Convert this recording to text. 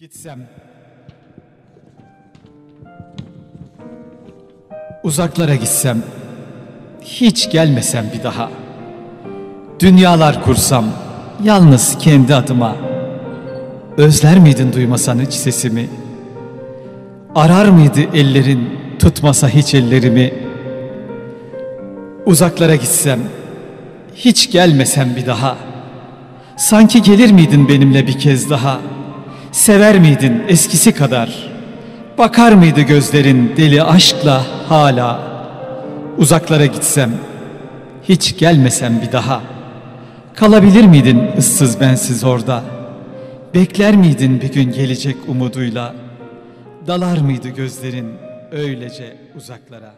Gitsem. Uzaklara gitsem. Hiç gelmesem bir daha. Dünyalar kursam. Yalnız kendi adıma. Özler miydin duymasan hiç sesimi? Arar mıydı ellerin Tutmasa hiç ellerimi? Uzaklara gitsem. Hiç gelmesem bir daha. Sanki gelir miydin benimle bir kez daha Sever miydin eskisi kadar? Bakar mıydı gözlerin deli aşkla hala? Uzaklara gitsem Hiç gelmesem bir daha. Kalabilir miydin ıssız bensiz orada? Bekler miydin bir gün gelecek umuduyla? Dalar mıydı gözlerin öylece uzaklara